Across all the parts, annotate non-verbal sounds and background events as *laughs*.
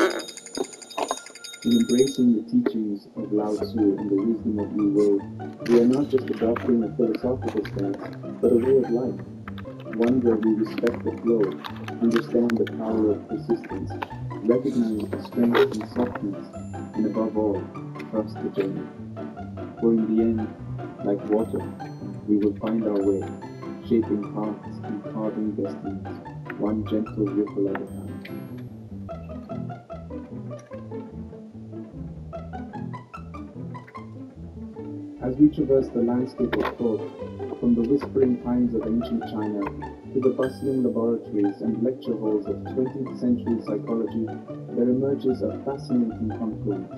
In embracing the teachings of Lao Tzu and the wisdom of Wu Wei, we are not just adopting a philosophical stance, but a way of life, one where we respect the flow, understand the power of persistence, recognize the strength and softness, and above all, trust the journey. For in the end, like water, we will find our way, shaping paths and carving destinies, one gentle ripple at a time. As we traverse the landscape of thought, from the whispering pines of ancient China to the bustling laboratories and lecture halls of 20th century psychology, there emerges a fascinating confluence.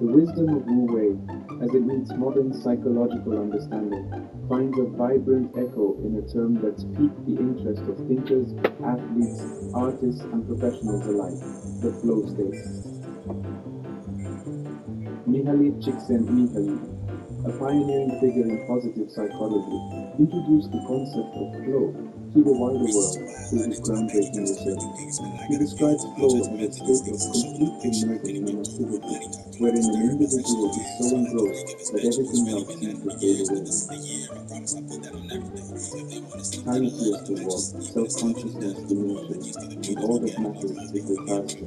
The wisdom of Wu Wei, as it meets modern psychological understanding, finds a vibrant echo in a term that's piqued the interest of thinkers, athletes, artists, and professionals alike, the flow state. Mihaly Csikszentmihalyi, a pioneering figure in positive psychology, introduced the concept of flow to the wider world through his groundbreaking research. He describes flow as a state of complete immersion in activity, wherein an individual is so engrossed that everything else seems to fade away. Time appears to walk, self-consciousness diminishes, and all that matters is the task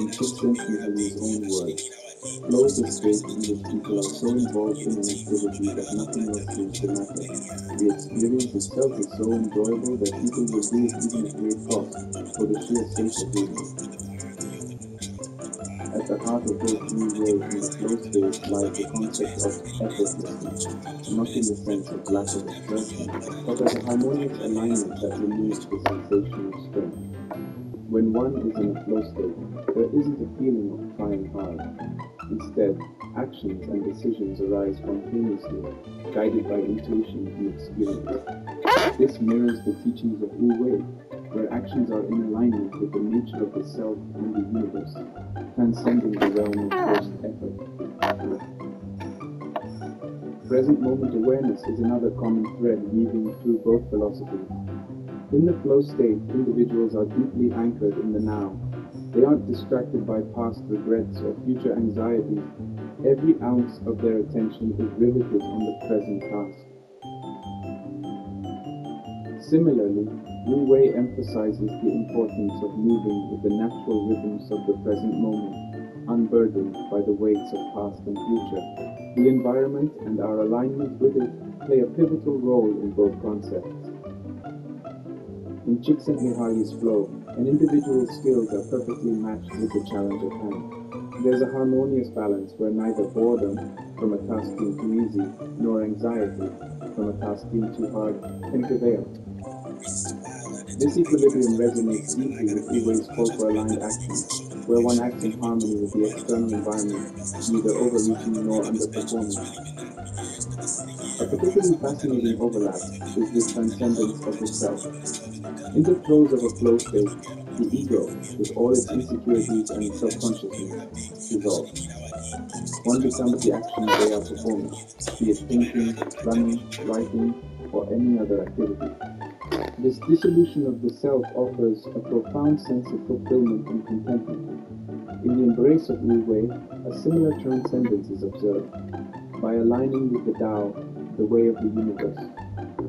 In Csikszentmihalyi's own words, Is a state in which people are so involved in an activity that nothing seems to matter. The experience itself is so enjoyable that people will do it even at great cost for the sheer sake of it. At the heart of both Wei and the flow state lies the concept of effortlessness, not in the sense of lack of exertion, but as a harmonious alignment that removes the sensation of strength. When one is in a flow state, there isn't a feeling of trying hard. Instead, actions and decisions arise spontaneously, guided by intuition and experience. This mirrors the teachings of Wu Wei, where actions are in alignment with the nature of the self and the universe, transcending the realm of forced effort. Present moment awareness is another common thread weaving through both philosophies. In the flow state, individuals are deeply anchored in the now they aren't distracted by past regrets or future anxieties. Every ounce of their attention is riveted on the present task. Similarly, Wu Wei emphasizes the importance of moving with the natural rhythms of the present moment, unburdened by the weights of past and future. The environment and our alignment with it play a pivotal role in both concepts. In Csikszentmihalyi's flow, an individual's skills are perfectly matched with the challenge at hand. There's a harmonious balance where neither boredom from a task being too easy, nor anxiety from a task being too hard can prevail. This equilibrium resonates deeply with Wu Wei's call for aligned action, where one acts in harmony with the external environment, neither overreaching nor underperforming. A particularly fascinating overlap is the transcendence of the self, in the throes of a flow state, the ego, with all its insecurities and self-consciousness, dissolves. One becomes the action they are performing, be it thinking, running, writing, or any other activity. This dissolution of the self offers a profound sense of fulfillment and contentment. In the embrace of Wu Wei, a similar transcendence is observed. By aligning with the Tao, the way of the universe,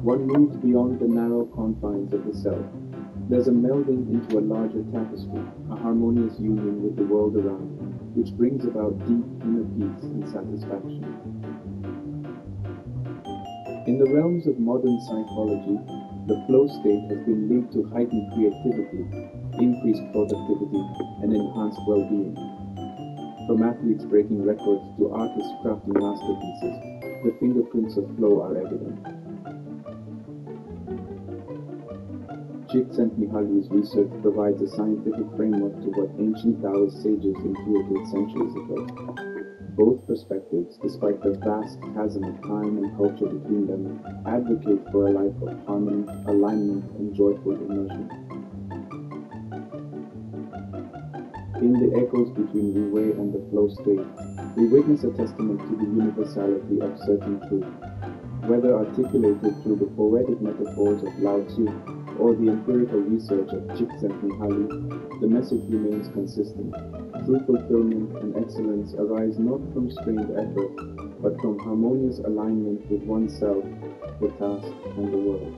one moves beyond the narrow confines of the self. There's a melding into a larger tapestry, a harmonious union with the world around, which brings about deep inner peace and satisfaction. In the realms of modern psychology, the flow state has been linked to heightened creativity, increased productivity, and enhanced well-being. From athletes breaking records to artists crafting masterpieces, the fingerprints of flow are evident. Csikszentmihalyi's research provides a scientific framework to what ancient Taoist sages intuited centuries ago. Both perspectives, despite the vast chasm of time and culture between them, advocate for a life of harmony, alignment, and joyful immersion. In the echoes between Wu Wei and the flow state, we witness a testament to the universality of certain truth, whether articulated through the poetic metaphors of Lao Tzu or the empirical research of Csikszentmihalyi, the message remains consistent. True fulfillment and excellence arise not from strained effort, but from harmonious alignment with oneself, the task, and the world.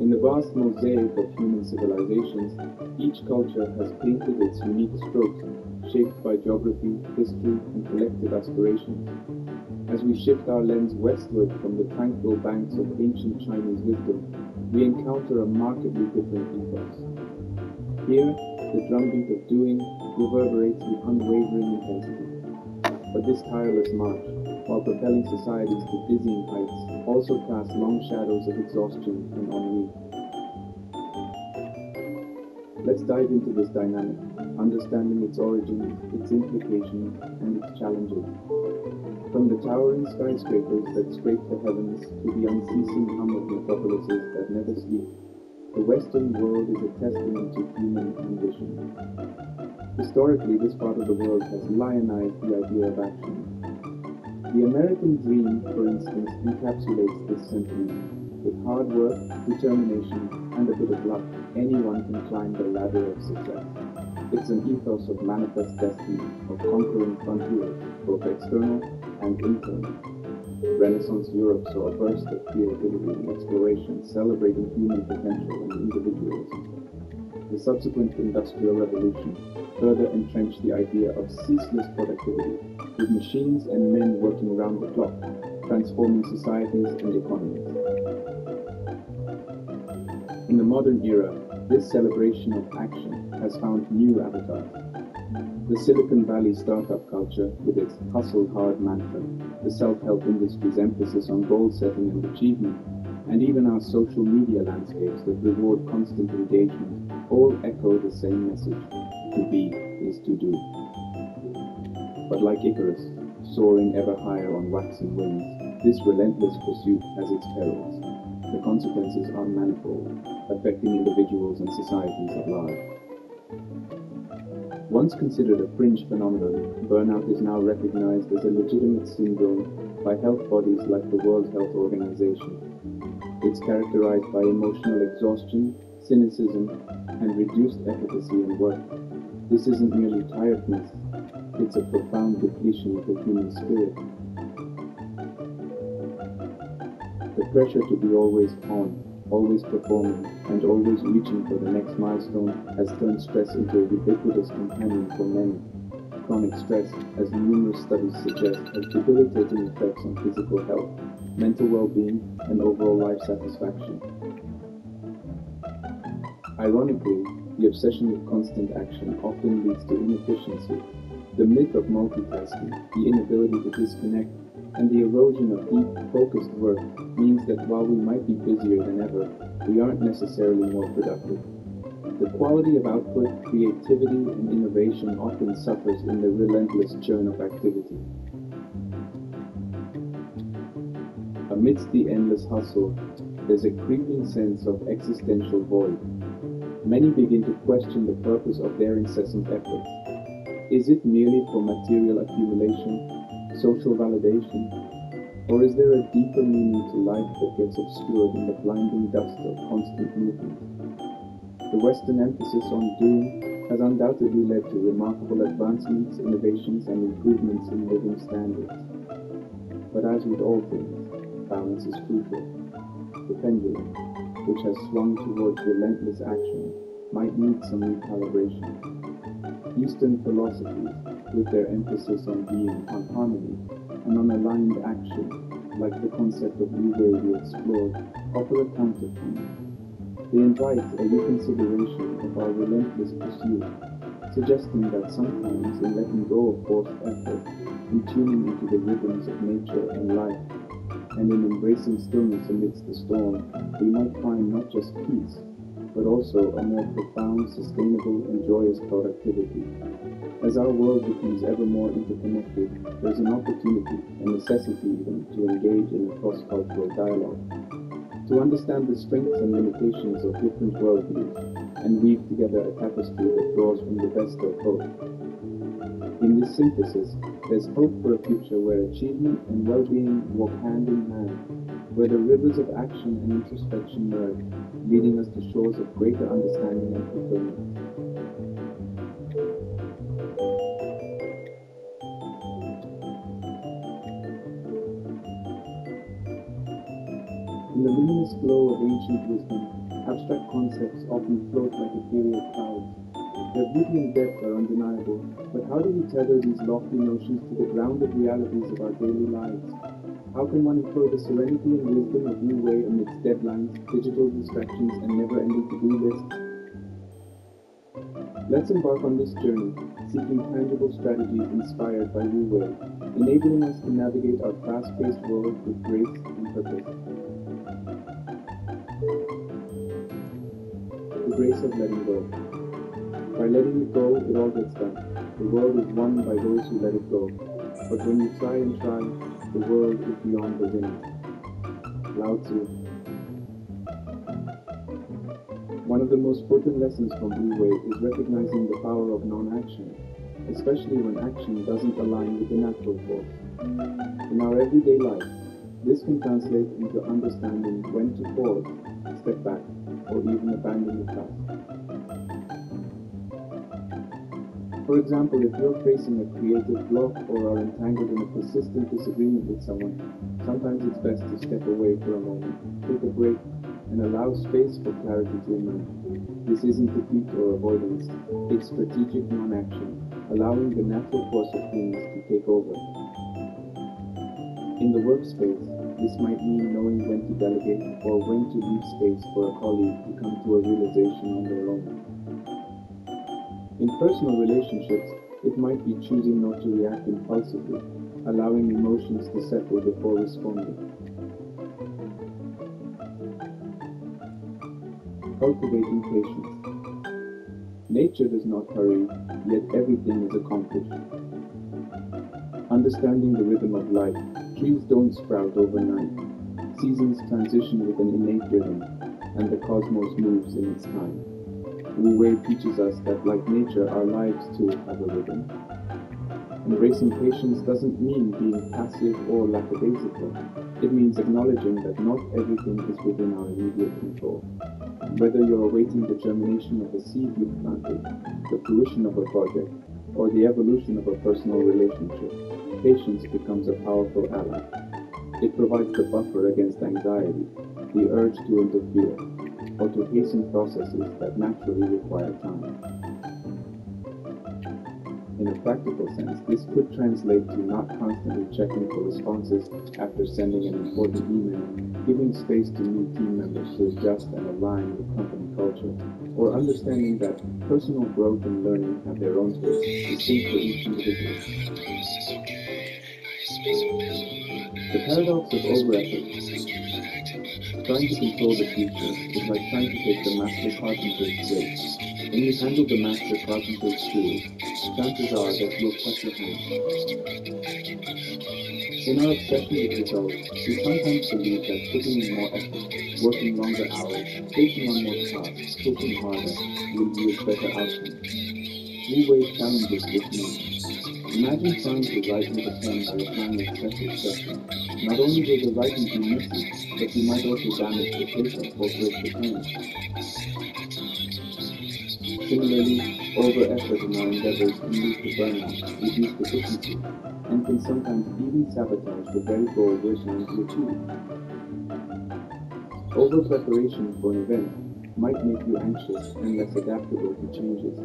In the vast mosaic of human civilizations, each culture has painted its unique strokes, shaped by geography, history, and collective aspirations. As we shift our lens westward from the tranquil banks of ancient Chinese wisdom, we encounter a markedly different ethos. Here, the drumbeat of doing reverberates with unwavering intensity. But this tireless march, while propelling societies to dizzying heights, also casts long shadows of exhaustion and ennui. Let's dive into this dynamic, understanding its origins, its implications, and its challenges. From the towering skyscrapers that scrape the heavens to the unceasing hum of metropolises that never sleep, the Western world is a testament to human ambition. Historically, this part of the world has lionized the idea of action, the American dream, for instance, encapsulates this sentiment. With hard work, determination, and a bit of luck, anyone can climb the ladder of success. It's an ethos of manifest destiny, of conquering frontiers, both external and internal. Renaissance Europe saw a burst of creativity and exploration, celebrating human potential and individualism. The subsequent Industrial Revolution further entrenched the idea of ceaseless productivity, with machines and men working around the clock, transforming societies and economies. In the modern era, this celebration of action has found new avatars. The Silicon Valley startup culture, with its hustle hard mantra, the self-help industry's emphasis on goal setting and achievement, and even our social media landscapes that reward constant engagement, all echo the same message. To be is to do. But like Icarus, soaring ever higher on waxing wings, this relentless pursuit has its perils. The consequences are manifold, affecting individuals and societies at large. Once considered a fringe phenomenon, burnout is now recognized as a legitimate syndrome by health bodies like the World Health Organization. It's characterized by emotional exhaustion, cynicism, and reduced efficacy in work. This isn't merely tiredness, it's a profound depletion of the human spirit. The pressure to be always on, always performing, and always reaching for the next milestone has turned stress into a ubiquitous companion for many. Chronic stress, as numerous studies suggest, has debilitating effects on physical health, mental well-being, and overall life satisfaction. Ironically, the obsession with constant action often leads to inefficiency. The myth of multitasking, the inability to disconnect, and the erosion of deep, focused work means that while we might be busier than ever, we aren't necessarily more productive. The quality of output, creativity, and innovation often suffers in the relentless churn of activity. Amidst the endless hustle, there's a creeping sense of existential void. Many begin to question the purpose of their incessant efforts. Is it merely for material accumulation, social validation, or is there a deeper meaning to life that gets obscured in the blinding dust of constant movement? The Western emphasis on doing has undoubtedly led to remarkable advancements, innovations, and improvements in living standards. But as with all things, balance is crucial. The pendulum, which has swung towards relentless action, might need some recalibration. Eastern philosophies, with their emphasis on being, on harmony, and on aligned action, like the concept of Wei we explored, offer a counterpoint. They invite a reconsideration of our relentless pursuit, suggesting that sometimes in letting go of forced effort, in tuning into the rhythms of nature and life, and in embracing stillness amidst the storm, we might find not just peace, but also a more profound, sustainable, and joyous productivity. As our world becomes ever more interconnected, there's an opportunity, a necessity even, to engage in a cross-cultural dialogue, to understand the strengths and limitations of different worldviews, and weave together a tapestry that draws from the best of both. In this synthesis, there's hope for a future where achievement and well-being walk hand in hand, where the rivers of action and introspection merge, leading us to shores of greater understanding and fulfillment. In the luminous glow of ancient wisdom, abstract concepts often float like ethereal clouds. Their beauty and depth are undeniable, but how do we tether these lofty notions to the grounded realities of our daily lives? How can one employ the serenity and wisdom of Wu Wei amidst deadlines, digital distractions, and never-ending to-do lists? Let's embark on this journey, seeking tangible strategies inspired by Wu Wei, enabling us to navigate our fast-paced world with grace and purpose. The grace of letting go. By letting it go, it all gets done. The world is won by those who let it go. But when you try and try, the world is beyond the winning. Lao Tzu. One of the most potent lessons from Wu Wei is recognizing the power of non-action, especially when action doesn't align with the natural force. In our everyday life, this can translate into understanding when to pause, step back, or even abandon the task. For example, if you're facing a creative block or are entangled in a persistent disagreement with someone, sometimes it's best to step away for a moment, take a break, and allow space for clarity to emerge. This isn't defeat or avoidance, it's strategic non-action, allowing the natural course of things to take over. In the workspace, this might mean knowing when to delegate or when to leave space for a colleague to come to a realization on their own. In personal relationships, it might be choosing not to react impulsively, allowing emotions to settle before responding. Cultivating patience. Nature does not hurry, yet everything is accomplished. Understanding the rhythm of life, trees don't sprout overnight. Seasons transition with an innate rhythm, and the cosmos moves in its time. Wu Wei teaches us that, like nature, our lives too have a rhythm. Embracing patience doesn't mean being passive or lackadaisical. It means acknowledging that not everything is within our immediate control. Whether you're awaiting the germination of a seed you've planted, the fruition of a project, or the evolution of a personal relationship, patience becomes a powerful ally. It provides the buffer against anxiety, the urge to interfere, or to hasten processes that naturally require time. In a practical sense, this could translate to not constantly checking for responses after sending an important email, giving space to new team members to adjust and align with company culture, or understanding that personal growth and learning have their own pace, distinct for each individual. The paradox of over-effort. Trying to control the future is like trying to take the master carpenter's place. When you handle the master carpenter's tools, chances are that you'll cut your hand. In our obsession with results, we sometimes believe that putting in more effort, working longer hours, taking on more tasks, pushing harder, will be a better outcome. Wu Wei challenges this notion. Imagine trying to write a pen by applying excessive pressure. Not only will the writing be messy, but you might also damage the paper or break the pen. Similarly, over-effort in our endeavors can lead to burnout, reduced efficiency, and can sometimes even sabotage the very goal we're trying to achieve. Over-preparation for an event might make you anxious and less adaptable to changes.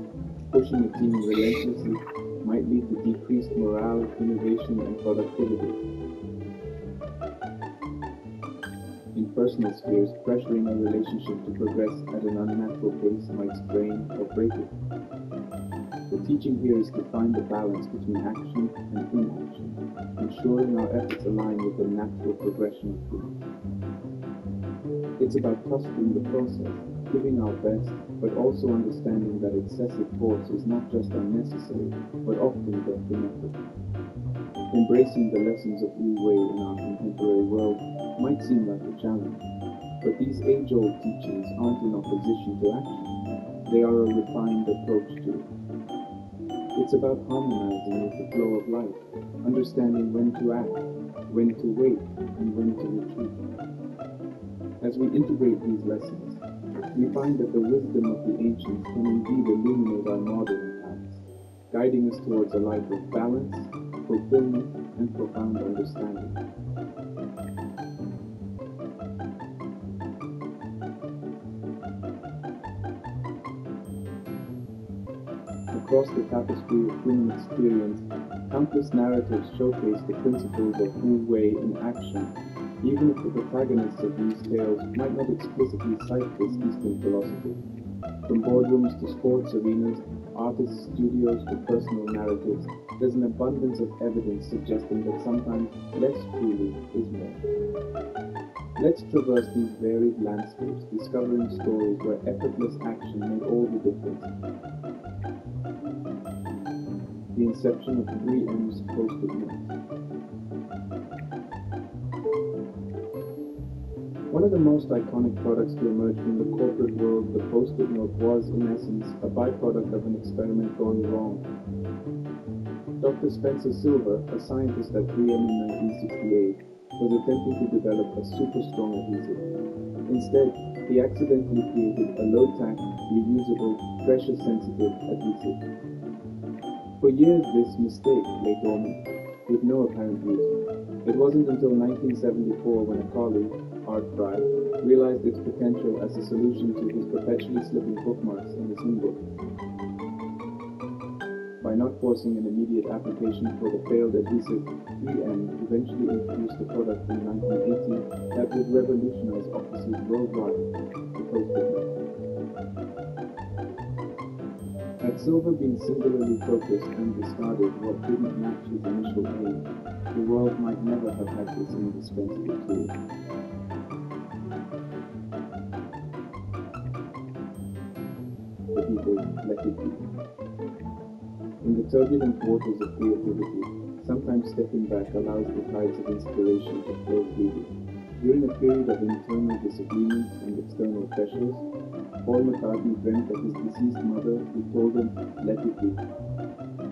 Pushing a team relentlessly might lead to decreased morale, innovation, and productivity. In personal spheres, pressuring a relationship to progress at an unnatural pace might strain or break it. The teaching here is to find the balance between action and inaction, ensuring our efforts align with the natural progression of things. It's about trusting the process, giving our best, but also understanding that excessive force is not just unnecessary, but often detrimental. Embracing the lessons of Wu Wei in our contemporary world might seem like a challenge, but these age-old teachings aren't in opposition to action. They are a refined approach to it. It's about harmonizing with the flow of life, understanding when to act, when to wait, and when to retreat. As we integrate these lessons, we find that the wisdom of the ancients can indeed illuminate our modern paths, guiding us towards a life of balance, fulfillment, and profound understanding. Across the tapestry of human experience, countless narratives showcase the principles of Wu Wei in action, even if the protagonists of these tales might not explicitly cite this Eastern philosophy. From boardrooms to sports arenas, artists' studios to personal narratives, there's an abundance of evidence suggesting that sometimes less truly is more. Let's traverse these varied landscapes, discovering stories where effortless action made all the difference the inception of 3M's post-it notes. One of the most iconic products to emerge from the corporate world, the post-it note was, in essence, a byproduct of an experiment gone wrong. Dr. Spencer Silver, a scientist at 3M in 1968, was attempting to develop a super strong adhesive. Instead, he accidentally created a low-tack, reusable, pressure-sensitive adhesive. For years this mistake lay dormant, with no apparent reason. It wasn't until 1974 when a colleague, Art Fry, realized its potential as a solution to his perpetually slipping bookmarks in his hymn book. By not forcing an immediate application for the failed adhesive, 3M eventually introduced a product in 1980 that would revolutionize offices worldwide, the Post-it Had Silver been singularly focused and discarded what didn't match his initial aim, the world might never have had this indispensable tool. The Beatles let it be. In the turbulent waters of creativity, sometimes stepping back allows the tides of inspiration to flow freely. During a period of internal disagreements and external pressures, Paul McCartney dreamt of his deceased mother who told him, let it be.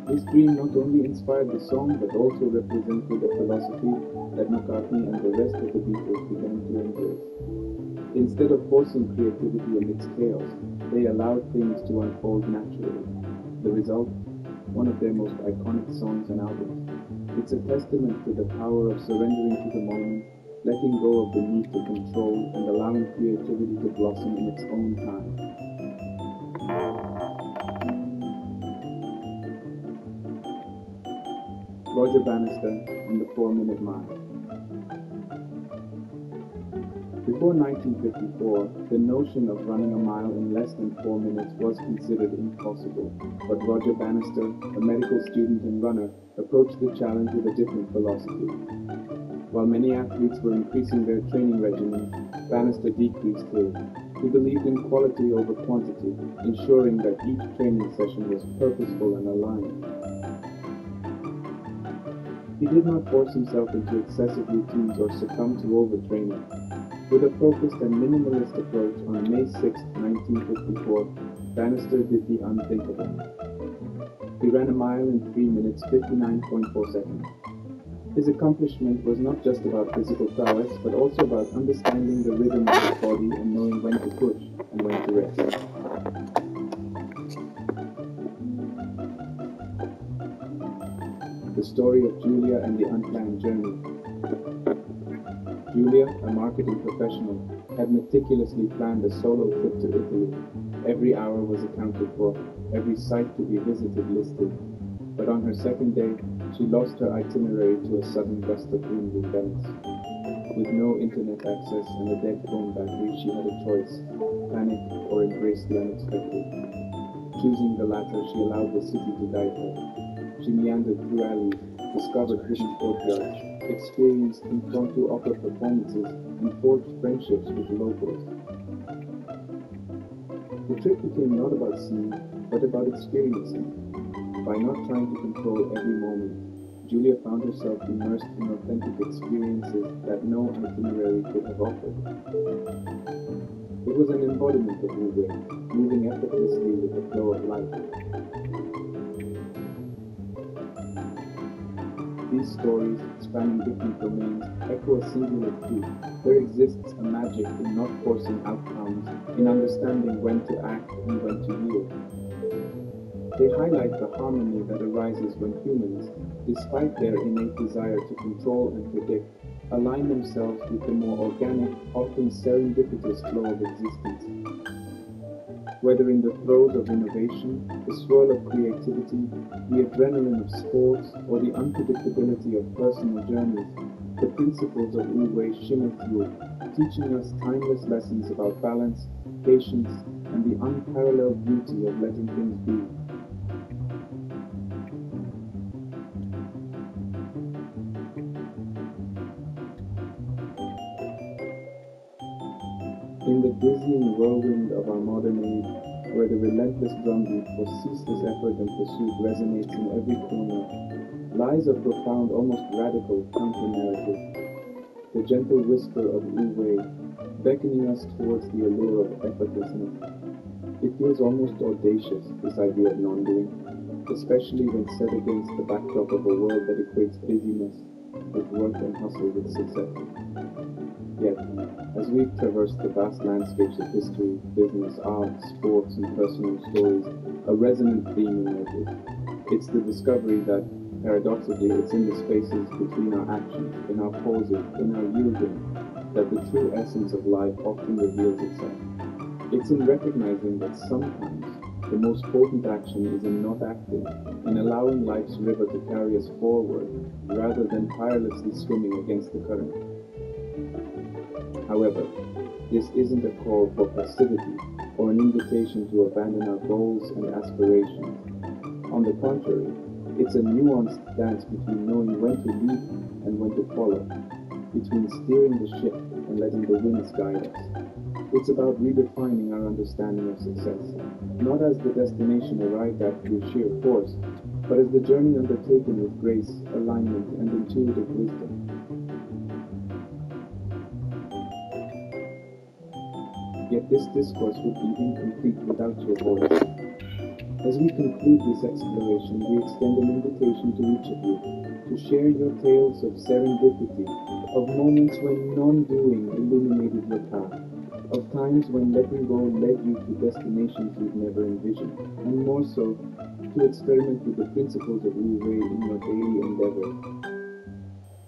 This dream not only inspired the song but also represented a philosophy that McCartney and the rest of the Beatles began to embrace. Instead of forcing creativity amidst chaos, they allowed things to unfold naturally. The result? One of their most iconic songs and albums. It's a testament to the power of surrendering to the moment letting go of the need to control and allowing creativity to blossom in its own time. Roger Bannister and the Four Minute Mile. Before 1954, the notion of running a mile in less than four minutes was considered impossible, but Roger Bannister, a medical student and runner, approached the challenge with a different philosophy. While many athletes were increasing their training regimen, Bannister decreased his. He believed in quality over quantity, ensuring that each training session was purposeful and aligned. He did not force himself into excessive routines or succumb to overtraining. With a focused and minimalist approach on May 6, 1954, Bannister did the unthinkable. He ran a mile in 3 minutes 59.4 seconds. His accomplishment was not just about physical prowess, but also about understanding the rhythm of his body and knowing when to push and when to rest. The story of Julia and the unplanned journey. Julia, a marketing professional, had meticulously planned a solo trip to Italy. Every hour was accounted for, every site to be visited listed. But on her second day, she lost her itinerary to a sudden gust of wind in Venice. With no internet access and a dead phone battery, she had a choice, panic or embrace the unexpected. Choosing the latter, she allowed the city to guide her. She meandered through alleys, discovered hidden courtyards, experienced impromptu opera performances, and forged friendships with locals. The trip became not about seeing, but about experiencing. By not trying to control every moment, Julia found herself immersed in authentic experiences that no itinerary could have offered. It was an embodiment of Wei, moving effortlessly with the flow of life. These stories, spanning different domains, echo a singular truth. There exists a magic in not forcing outcomes, in understanding when to act and when to yield. They highlight the harmony that arises when humans, despite their innate desire to control and predict, align themselves with the more organic, often serendipitous flow of existence. Whether in the throes of innovation, the swirl of creativity, the adrenaline of sports, or the unpredictability of personal journeys, the principles of Wu Wei shimmer through, teaching us timeless lessons about balance, patience, and the unparalleled beauty of letting things be. The dizzying whirlwind of our modern age, where the relentless drumbeat for ceaseless effort and pursuit resonates in every corner, lies a profound, almost radical counter-narrative. The gentle whisper of Wu Wei, beckoning us towards the allure of effortlessness. It feels almost audacious, this idea of non-doing, especially when set against the backdrop of a world that equates busyness with work and hustle with success. Yet, as we traverse the vast landscapes of history, business, art, sports, and personal stories, a resonant theme emerges. It's the discovery that, paradoxically, it's in the spaces between our actions, in our pauses, in our yielding, that the true essence of life often reveals itself. It's in recognizing that sometimes the most potent action is in not acting, in allowing life's river to carry us forward, rather than tirelessly swimming against the current. However, this isn't a call for passivity or an invitation to abandon our goals and aspirations. On the contrary, it's a nuanced dance between knowing when to lead and when to follow, between steering the ship and letting the winds guide us. It's about redefining our understanding of success, not as the destination arrived at through sheer force, but as the journey undertaken with grace, alignment, and intuitive wisdom. Yet this discourse would be incomplete without your voice. As we conclude this exploration, we extend an invitation to each of you to share your tales of serendipity, of moments when non-doing illuminated your path, of times when letting go led you to destinations you'd never envisioned, and more so, to experiment with the principles of Wu Wei in your daily endeavor.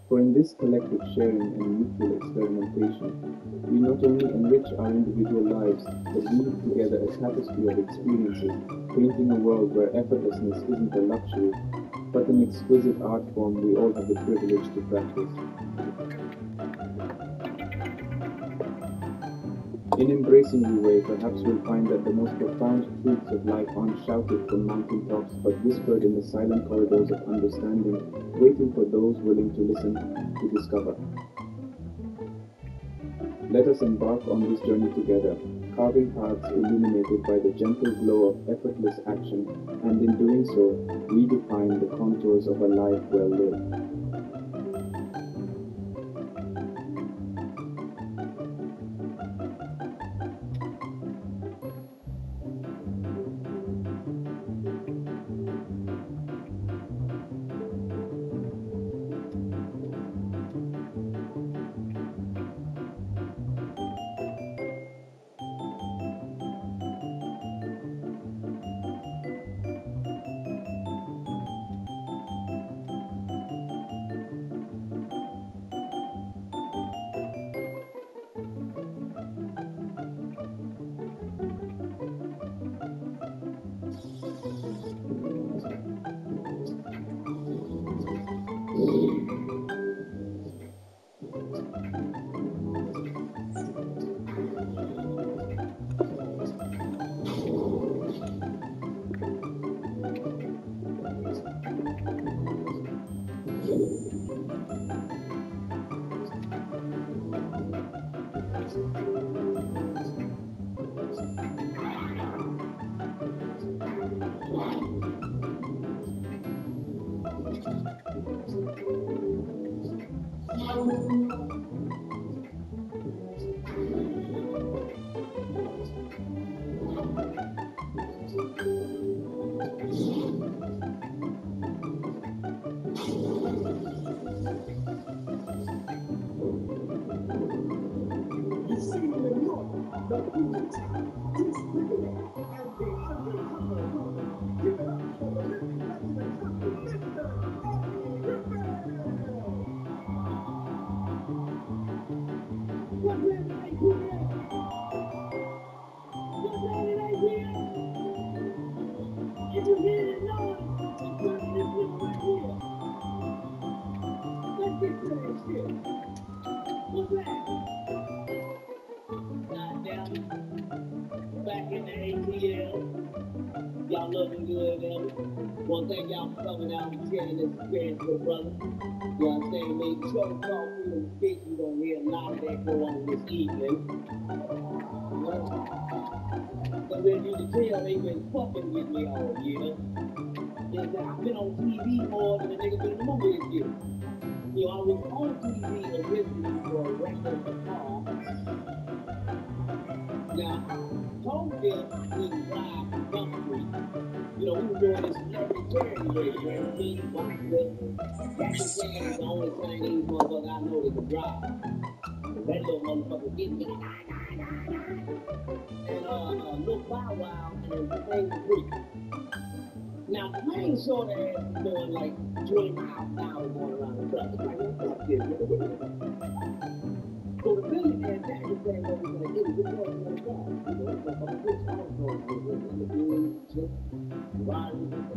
For in this collective sharing and mutual experimentation, we not only enrich our individual lives, but weave together a tapestry of experiences, painting a world where effortlessness isn't a luxury, but an exquisite art form we all have the privilege to practice. In embracing Wu Wei, perhaps we'll find that the most profound truths of life aren't shouted from mountaintops, but whispered in the silent corridors of understanding, waiting for those willing to listen, to discover. Let us embark on this journey together, carving paths illuminated by the gentle glow of effortless action, and in doing so, redefine the contours of a life well lived. You talk freedom of speech. You're to hear a lot of that go on this evening. Because as you can tell, they been fucking with me all year. Yeah, I've been on TV more than a nigga been in the movie this year. You know, I was on TV originally for a record car. Now, I told them we drive to Gump you know, we were doing this race, man. Me, Mike, that's the thing, only Chinese motherfucker I know that. That little motherfucker. And uh, uh, Lil Bow Wow and Jermaine Dupri. Now, I ain't sure that ass is doing like 20 miles going around the track. It's like, what fuck this. So the is saying what we're going to do. We're going to go. You know, it's like a rich household. We're going to do shit. Riding the top of the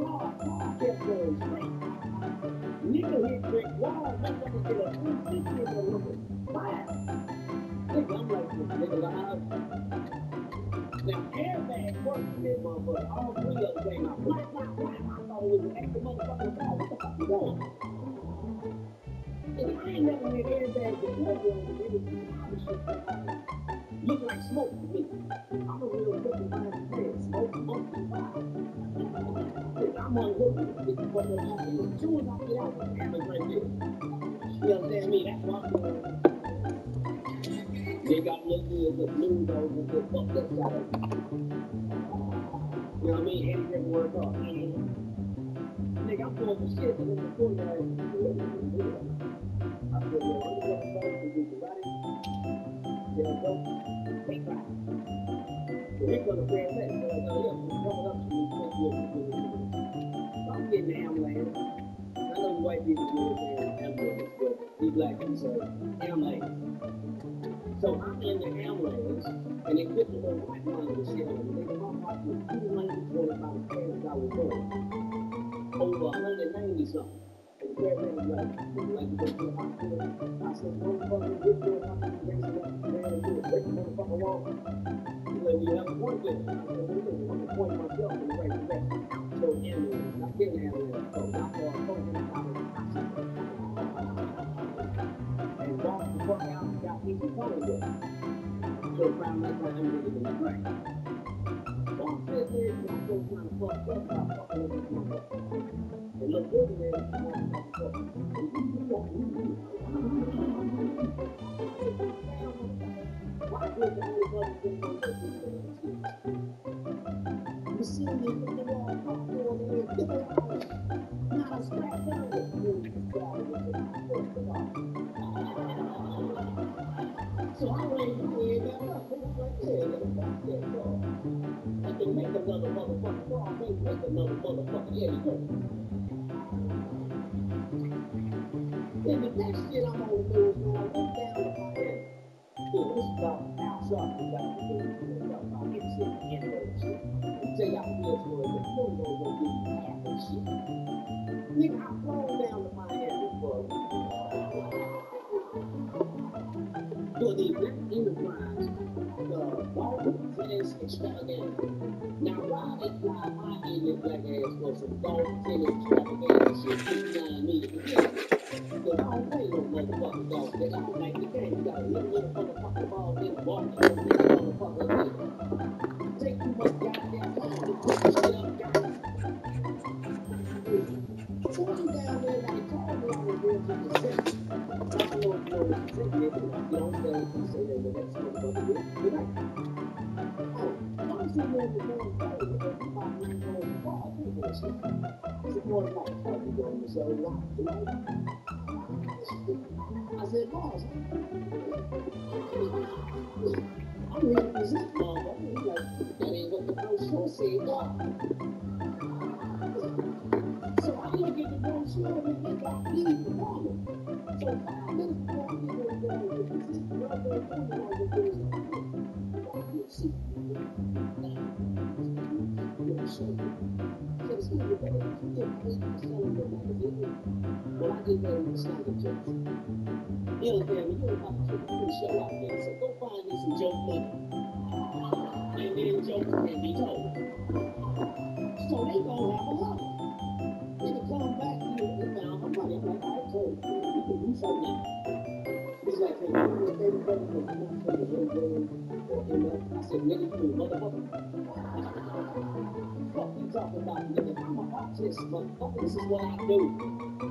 turned the car, car kept going straight. Nigga hit brick wall, motherfucker get a 360 in the little fire. Nigga, I'm like, this nigga live. Now airbag works in that motherfucker. All three of them came out. Black, black, black. I the you ain't never had airbags before, bro. Nigga, soon as I get out, the camera's right there. You understand me? That's what I'm doing. They got little good with blue though, with the fucked up side. You know what I mean? Eddie didn't work off. Nigga, I'm doing the shit, and then the corner, I feel like, I'm going to go to the body. There we go. Take that. So going to say that. So I go, yeah, coming up to me. So The white people do it ambulance, but we black people say ambulance. So I'm in the ambulance, and they put the little white monitor shit on me. They come out with $225 I was going. Over 190 something like, like to go to the hospital. I said, motherfucker, get your fucking face up, man, do a break motherfucker walk. He let me have a point there. Man, you like another motherfucker. Yeah, you know. Then the next shit I'm gonna do is going to down with my head. Dude, this is about outside the guy. This is about my inside the end of shit. Tell y'all this word, but you don't what this is half and shit. Nigga, I'm falling down to my head this world. But the black the ball tennis extravaganza. Now, why they fly my Indian black ass for some dog tennis extravaganza shit? The tell me, you don't have to put the show out there, so go find me some joke money. And then jokes can be told. So they gonna have a lot. They can come back to you and found my money. I'm like, I told you, you can do something now. Like, a favor, brother, for the or in that. I said, nigga, you motherfucker. Fuck you talking about, nigga? This is what I do.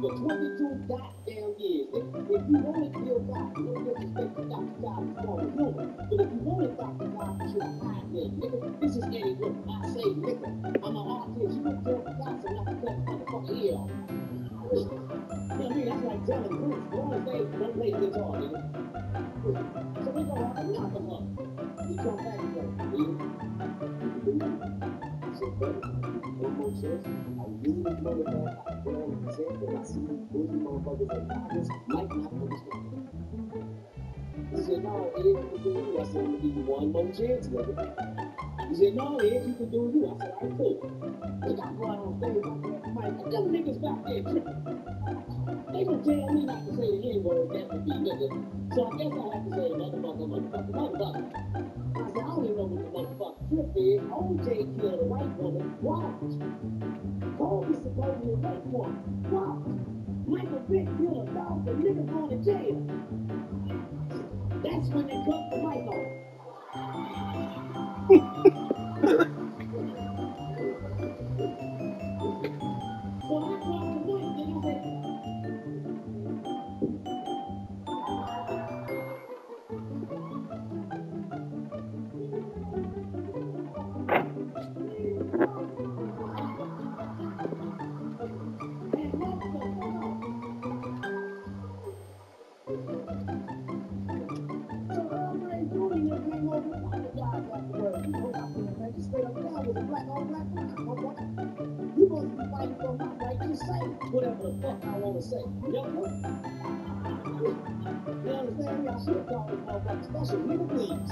For 22 goddamn years. If, if you wanted Bill Cosby, no disrespect to Dr. Cosby's former human, but if you wanted Dr. Cosby, you should hired them, nigga. This is Eddie Wood. I say, nigga, I'm an artist. You don't tell Picasso not to cut the motherfucker ear off. You know what I mean? That's like telling Bruce, on stage, don't play guitar, nigga. Those motherfuckers that I just might. He said, no, Ed, you can do you. I said, I'm gonna give you one more chance, nigga. He said, no, Ed, you can do you. I said, right, cool. They got go on stage, I grab the mic, and them niggas back there tripping. They gonna tell me not to say the N-word, that would be nigga. So I guess I have to say motherfucker, motherfucker, motherfucker. I said, I don't even know what the motherfucker trip is. OJ killed a white woman. Watch. Kobe supposedly raped one. Watch. Michael Vick killed a dog. The nigga going to jail. That's when they cut the mic off. *laughs* whatever the fuck I want to say. Know what? You understand me? I should have called special. Nigga, please.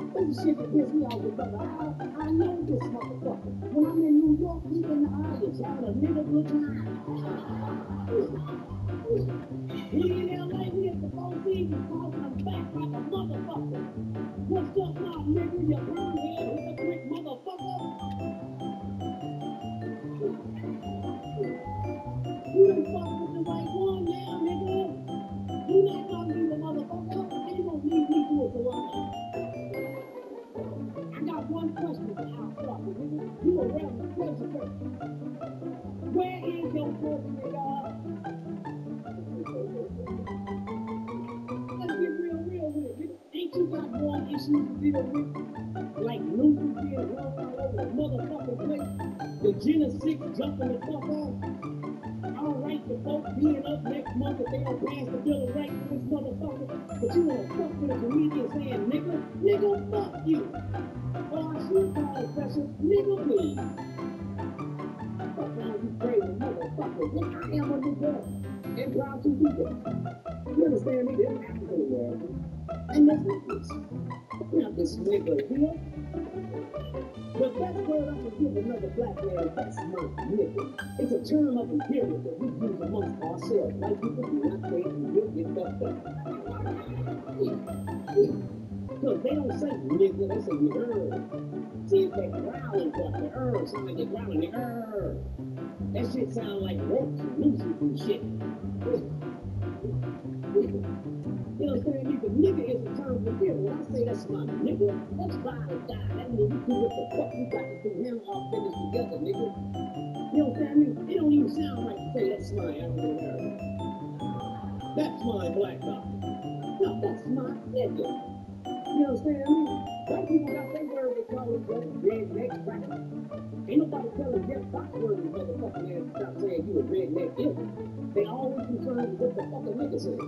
Is shit that pissed me off, brother. I, I know this motherfucker. When I'm in New York, in the audience having a nigga good time. In The 6 jumping the fuck off. All right, the folks being up next month if they don't pass the bill of rights for this motherfucker. But you wanna fuck with a comedian saying nigga, nigga, fuck you. Or I should call nigga, please. Fuck all you crazy motherfuckers. Look, I am a nigga and proud to be there. You understand me? This African. And that's what this. Not this nigga here. Give another black man. It's a term of endearment that we use amongst ourselves. White people do not say and you'll get fucked up. They don't say nigga, they say nigger. See, if they growling fuck, the er sound like they growling, the er. That shit sound like and nooses and shit. *laughs* You know what I'm saying? Nigga is a term for nigga. When I say that's my nigga, that's ride or die. That means you do what the fuck you got to do. Him all finish together, nigga. You know what I'm saying? It don't even sound right to say that's my African American. That's my black guy. No, that's my nigga. You know what I'm saying? White people got their word they call other redneck crackers. Ain't nobody telling Jeff Foxworthy motherfucking ass to stop saying you a redneck either. They always concerned with what the fuck a nigga said.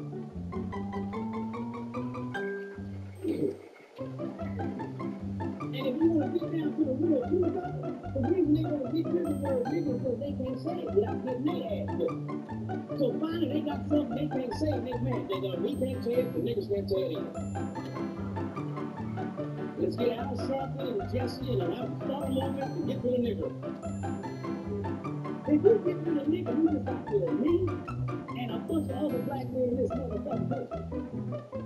They can't say without getting their ass whipped. So finally they got something they can't say and they mad. They go, we can't say it, the niggas can't say it either. Let's get Al Sharpton and Jesse and start along up and get to the nigger. If you get to the nigger, you just to me bunch of other black men in this motherfucking country.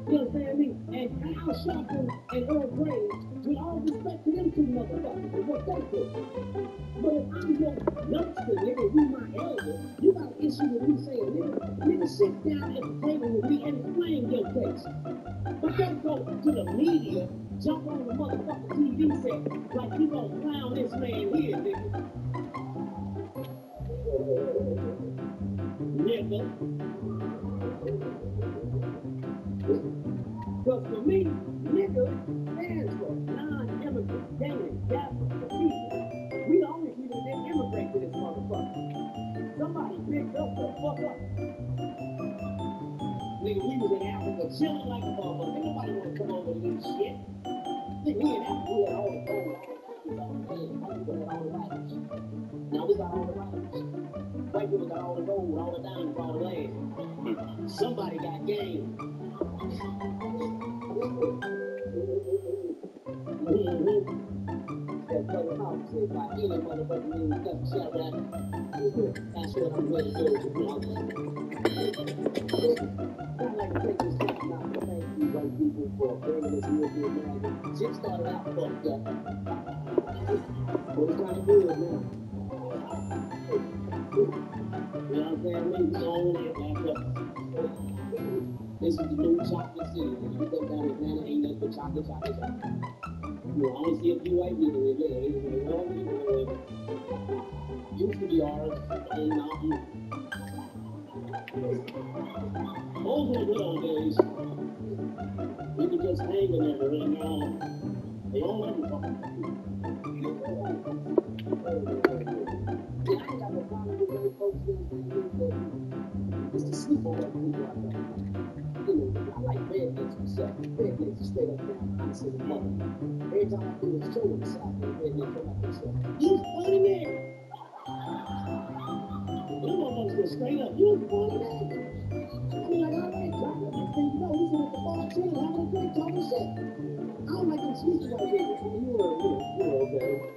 You understand me? And Al Sharpton and Earl Grey, with all respect to them two motherfuckers and what they. But if I'm your youngster, nigga, you my elder, you got an issue with me saying, nigga, nigga, sit down at the table with me and explain your case. But don't go to the media, jump on the motherfucking TV set like you gonna clown this man here, nigga. Nigga. Because for me, nigga stands for non-immigrant, damn, Japanese people. We the only people that immigrate to this motherfucker. Somebody picked us the fuck up. Nigga, we was in Africa chilling like a motherfucker. Ain't nobody wanna come over to this shit. Nigga, we in Africa, we had all the gold, all the had all the rights. Chocolate, chocolate, chocolate. You only see a few white people in there. And mountain. Those were the good old days. We could just hang in there, and now they don't let me. Yeah, I ain't got no problem with those folks that it's the sleep on there. You know, I like rednecks myself. Rednecks is straight up down honestly the mother. Every time I do a show in the South, come out and say, You funny man. You motherfuckers go straight up. You man. I John. Next thing you know, chilling, having a. I don't like them sneakers right here. You you okay.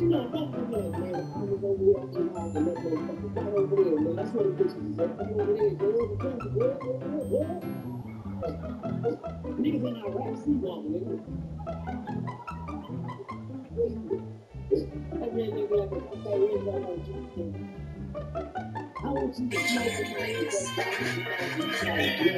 You grew up in the hood. What block are they coming from? Because you know, fuck with that, man. I was over here on the and that motherfucker right over there, man. That's what the bitches is at. Right over there, girl. The country, girl. Girl, girl, girl. Niggas in our rap sleepwalking, nigga. That man nigga like a fucking red dog on Tuesday. I know, see the smoke and Once you come down there, she's gonna shoot you and put the bridge and say that shit. Goddamn, man,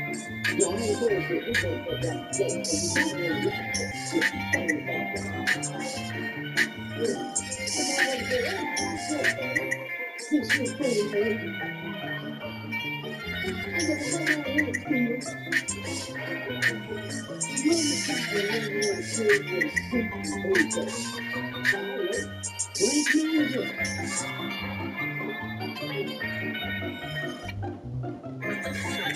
for you.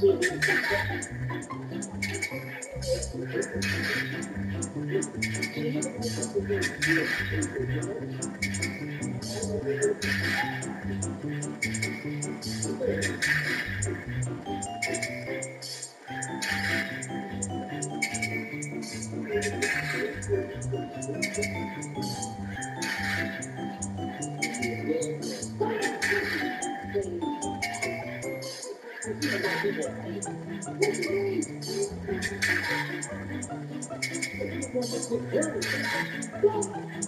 I Yeah.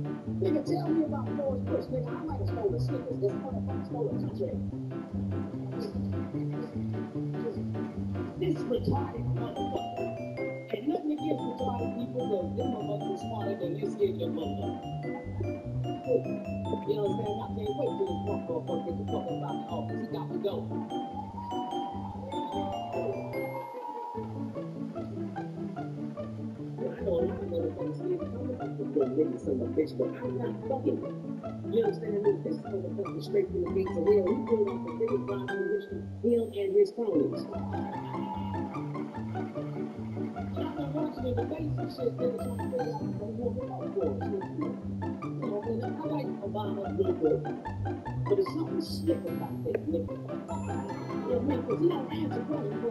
Nigga, tell me about Forrest Bush. Nigga, I might have stolen Snickers. This motherfucker stole a TJ. This retarded motherfucker. And nothing against retarded people, but them motherfuckers smarter than this ignorant motherfucker. You know what I'm saying? I can't wait till this motherfucker gets the fuck out the office. He got to go. With niggas of a but I'm not fucking. You understand me? This motherfucker straight from the gates of hell. He pulled off the biggest bomb in history. Him and his out and I like Obama a little bit, but there's something slick about that nigga. What I mean?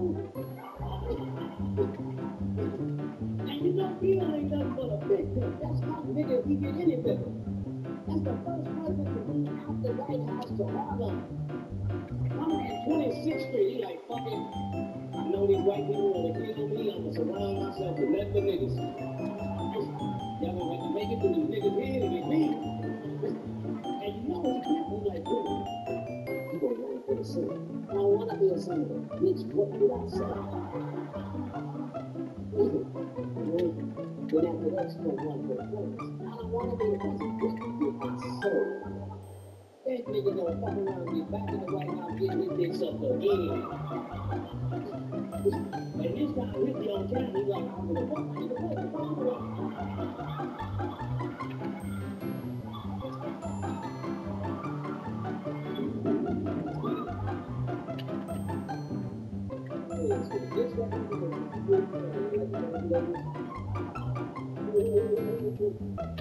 The first president to be out the White House to Harlem. I'm at 26th Street. He like, fuck it. I know these white people want to kill me. I'm going to surround myself with nothing but niggas. Y'all have to make it through these niggas here and me. And you know he can't be like, really? You gonna run for the Senate. I don't want to be a senator. Bitch, what did I say? Then after that, you gonna run for the president. I don't want to be the president. That nigga gonna fuck around and back in the White House getting his dick sucked again. And this time, Ricky on camera, he's like, I'm gonna fuck you the president. I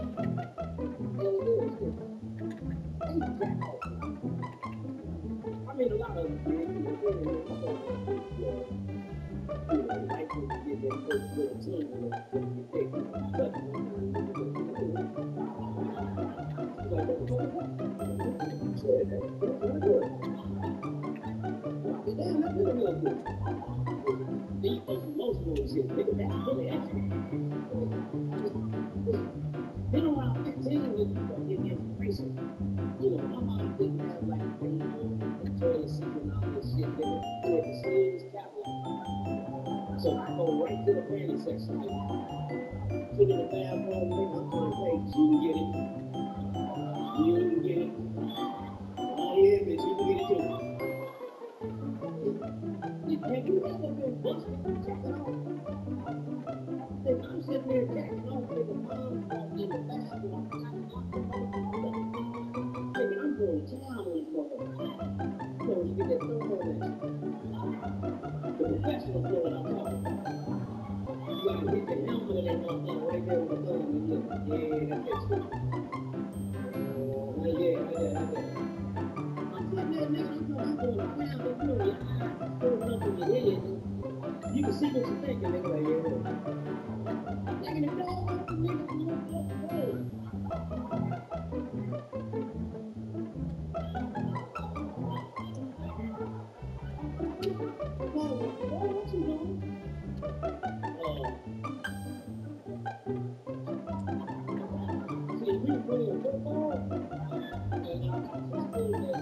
Thank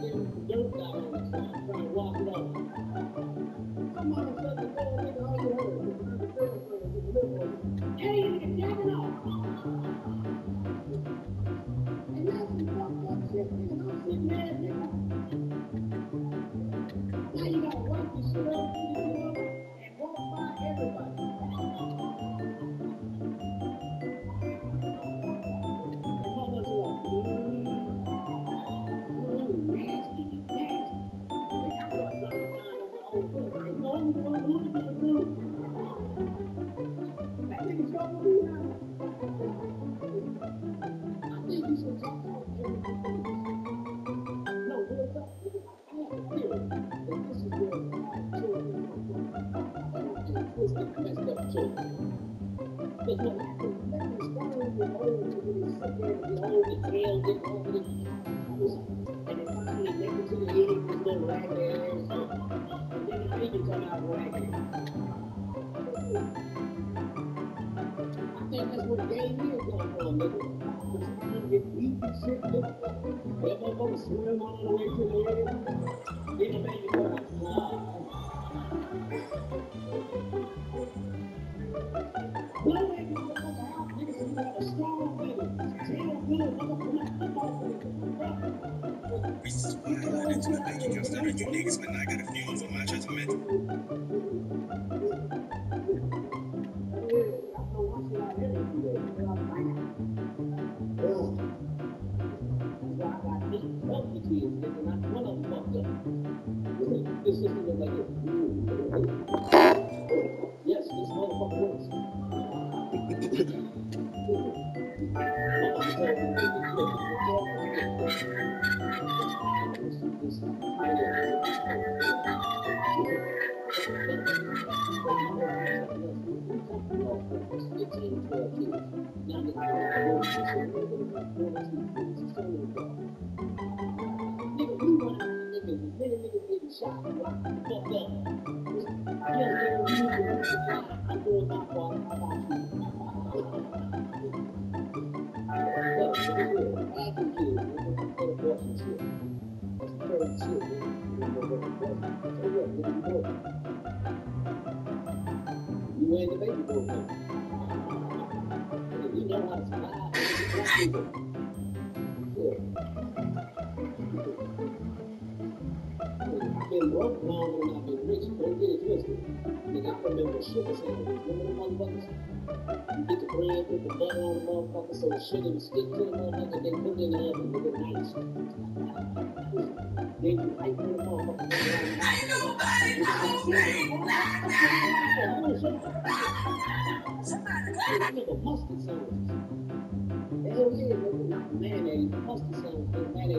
you. difícil de medir. Get the bread, put the butter on the motherfucker so the sugar will stick to the motherfucker, then put it in the oven with. Then you the motherfucker. Nigga, not mayonnaise, mustard sandwich, nigga, mayonnaise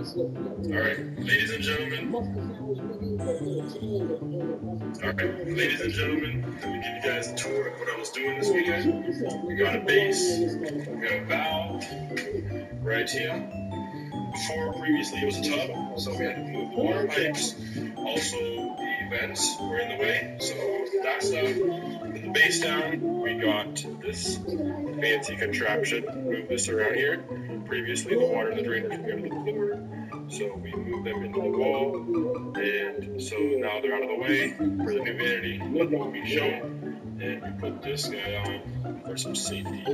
slip. All right, ladies and gentlemen. Mustard sandwich, nigga, but the tail, the tail, the mustard All right, ladies and gentlemen. Let me give you guys a tour of what I was doing this weekend. We got a base. We got a valve right here. Before, previously, it was a tub, so we had to move the water pipes. Also, vents were in the way, so that stuff. With the base down, we got this fancy contraption. Move this around here. Previously, the water in the drainage would go to the floor, so we moved them into the wall, and so now they're out of the way for the new vanity. Nothing will be shown, and we put this guy on for some safety.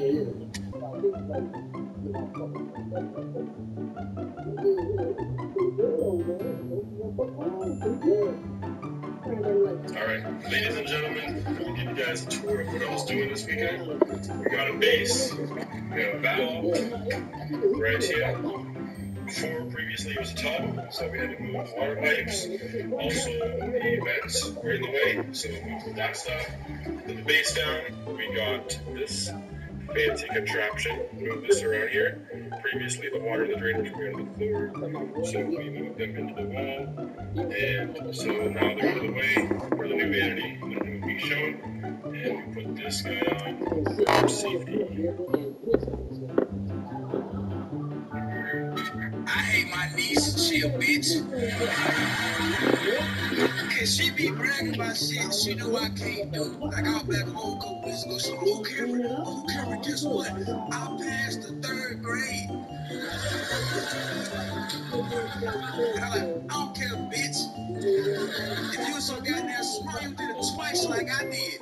*laughs* All right, ladies and gentlemen, let me give you guys a tour of what I was doing this weekend. We got a base, we got a valve right here. Before, previously, it was a tub, so we had to move water pipes. Also, the vents were in the way, so we moved that stuff. With the base down, we got this fancy contraption. Move this around here. Previously, the water in the drain was coming on the floor, so we moved them into the wall. And so now they're out of the way for the new vanity. New will be shown. And we put this guy on for safety. I hate my niece. She a bitch. She be bragging about shit she know I can't do. I was back home weeks ago. She oh Cameron, oh Cameron, guess what? I passed the third grade. And I'm like, I don't care, bitch. If you were so goddamn smart, you did it twice like I did.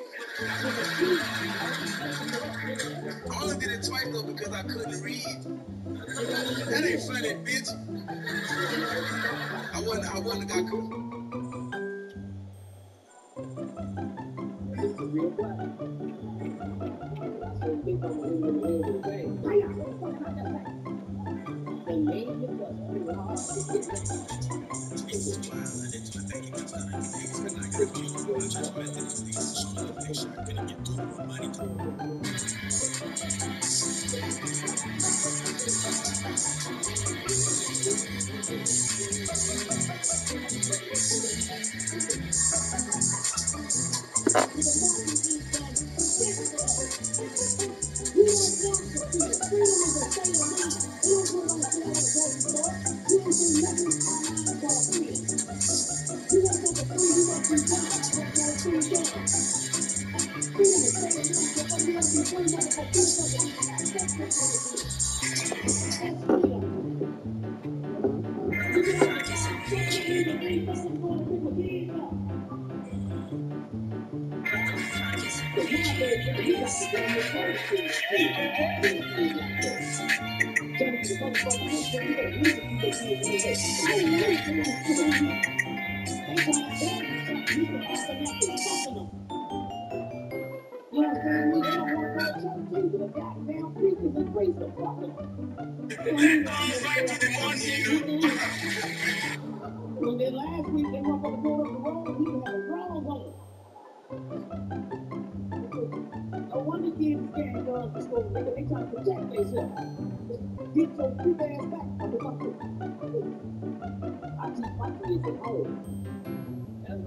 I only did it twice though because I couldn't read. That ain't funny, bitch. I wouldn't, I wouldn't have got of the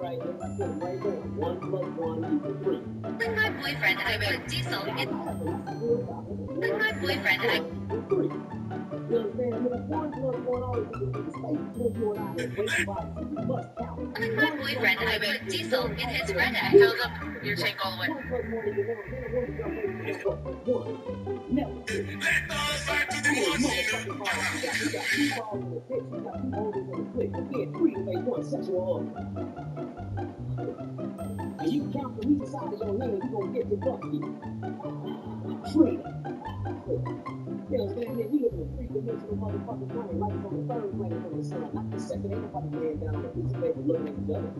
Right, that's I right there. One plus one equals three. When my boyfriend and I went diesel, That's it, what happened. That's the real problem. when my boyfriend and I Three. You understand? I one plus one always equals three. Space plus one out here, breaking bodies. You must count. My boyfriend and I went diesel in his red, I held up your tank all the way. One plus one equals one. And you count from each side your hand, you gonna get your buck beat. Traitor. You understand me? We live in a three-dimensional motherfucking planet, it's on the third planet from the sun, not the second. Ain't nobody laying down on a piece of paper looking at each other.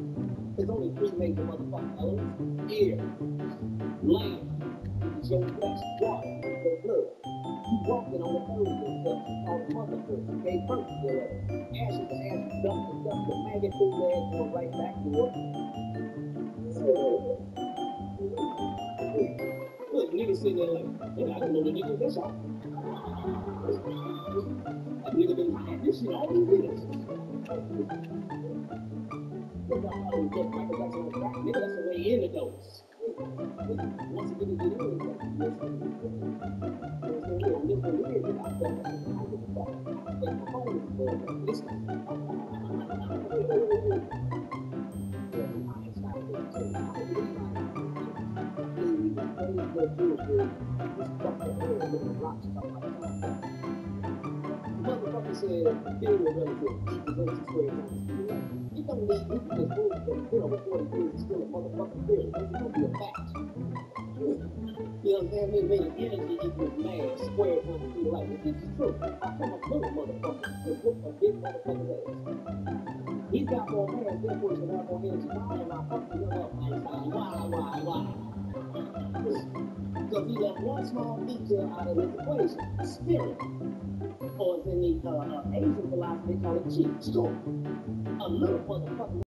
There's only three major motherfucking elements: air, land, is your water, to your ass. Ashes to ashes, dust to dust, the maggot threw your ass right back. So, look, niggas sitting there like, man, I don't know the nigga that's out. That nigga been this shit all these years. Look, I thought it was just Michael Jackson on crack. Nigga, that's the way in the dose. Once a in, like, go, listen. I ain't stopping to tell you. I don't really like it. I mean, we got plenty of good deals with this fucker here with the rock stuff like that. Motherfucker said, Bill was relative, equal versus square times two, right? It don't need, we can just move from been over 40 years and still a motherfucking theory. It's gonna be a fact. You understand me? Meaning energy equals mass squared times two, right? But this is true. I come a little motherfucker Because he left one small detail out of his equation, spirit. Or as in the uh, Asian philosophy, call it chi, strong. A little motherfucker